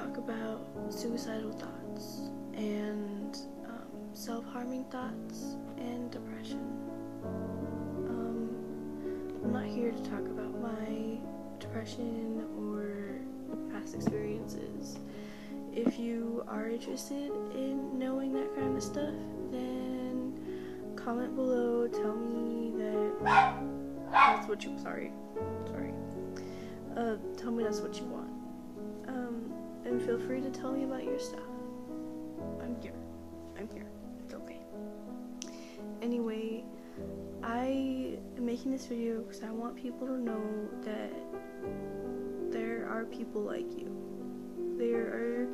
talk about suicidal thoughts and um, self harming thoughts and depression. Um, I'm not here to talk about my depression or past experiences. If you are interested in knowing that kind of stuff, then comment below. Tell me that that's what you. Sorry, sorry. Uh, tell me that's what you want. Um, and feel free to tell me about your stuff. I'm here. I'm here. It's okay. Anyway, I am making this video because I want people to know that there are people like you. There are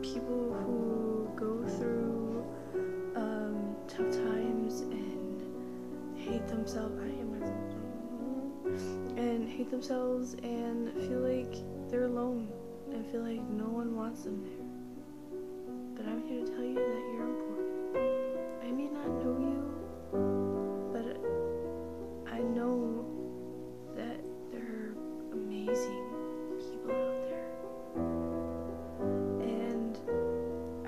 people who go through um, tough times and hate themselves. I hate myself. And hate themselves and feel like they're alone and feel like no one wants them there. But I'm here to tell you that you're important. I may not know you, but I know that there are amazing people out there. And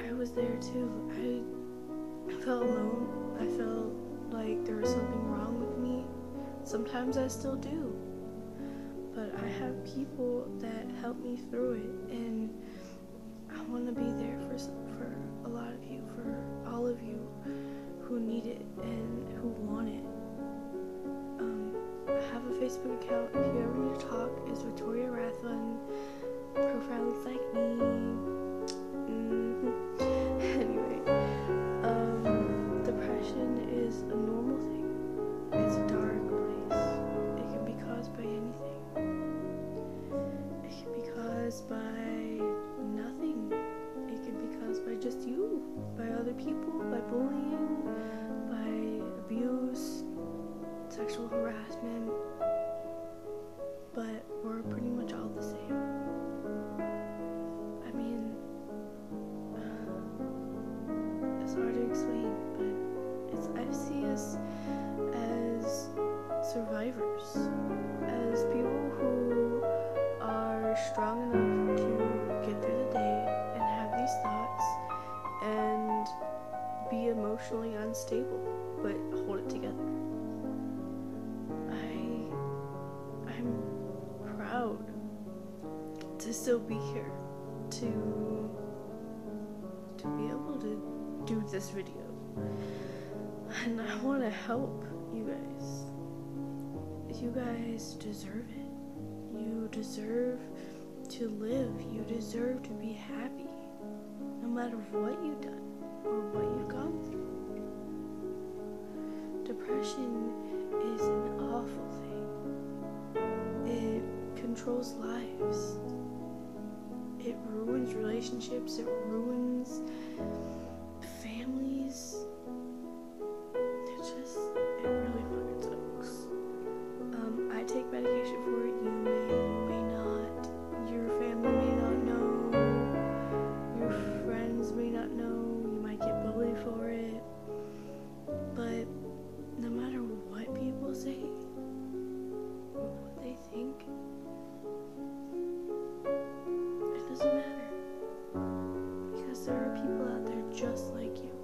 I was there too. I felt alone. I felt like there was something wrong with me. Sometimes I still do. But I have people that help me through it and I want to be there for for a lot of you, for all of you who need it and who want it. Um, I have a Facebook account. If you ever need to talk, it's Victoria Rathbun. Profile looks like me. Caused by nothing. It can be caused by just you, by other people, by bullying, by abuse, sexual harassment. But we're pretty much all the same. I mean, uh, it's hard to explain, but it's I see us as survivors, as people who are strong enough to get through the day and have these thoughts and be emotionally unstable, but hold it together. I I'm proud to still be here to to be able to do this video. And I want to help you guys. You guys deserve it. You deserve to live. You deserve to be happy. No matter what you've done or what you've gone through. Depression is an awful thing. It controls lives. It ruins relationships. It ruins just like you,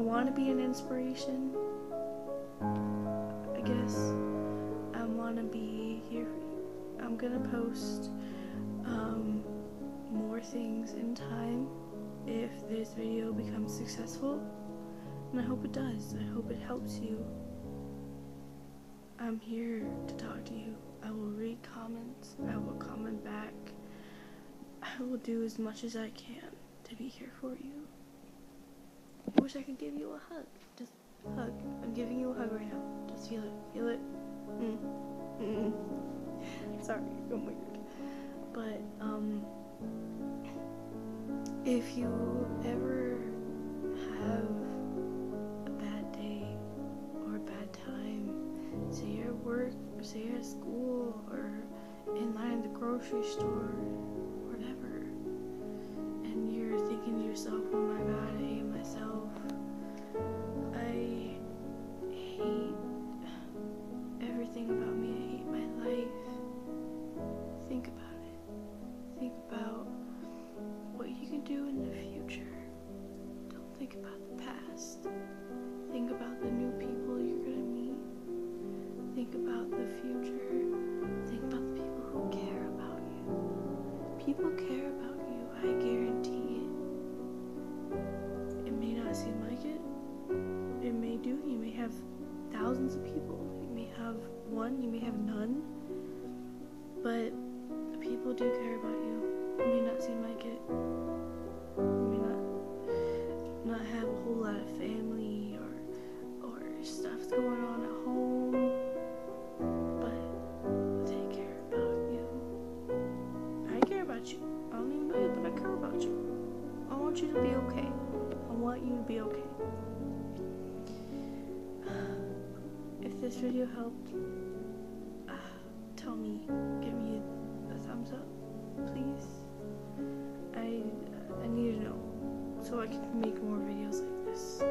want to be an inspiration. I guess I want to be here. I'm gonna post um, more things in time if this video becomes successful, and I hope it does. I hope it helps you. I'm here to talk to you. I will read comments. I will comment back. I will do as much as I can to be here for you. I wish I could give you a hug. Just hug. I'm giving you a hug right now. Just feel it. Feel it. Mm. Mm. Sorry, I'm weird. But um, if you ever have a bad day or a bad time, say at work or say at school or in line at the grocery store, whatever, and you're thinking to yourself, oh my god, myself. I hate everything about me. I hate my life. Think about it. Think about what you can do in the future. Don't think about the past. Think about the new people you're gonna meet. Think about the future. Think about the people who care about you. People care about seem like it. It may do. You may have thousands of people. You may have one, you may have none. But people do care about you. It may not seem like it. You may not not have a whole lot of family If this video helped, uh, tell me, give me a, a thumbs up, please. I I need to know so I can make more videos like this.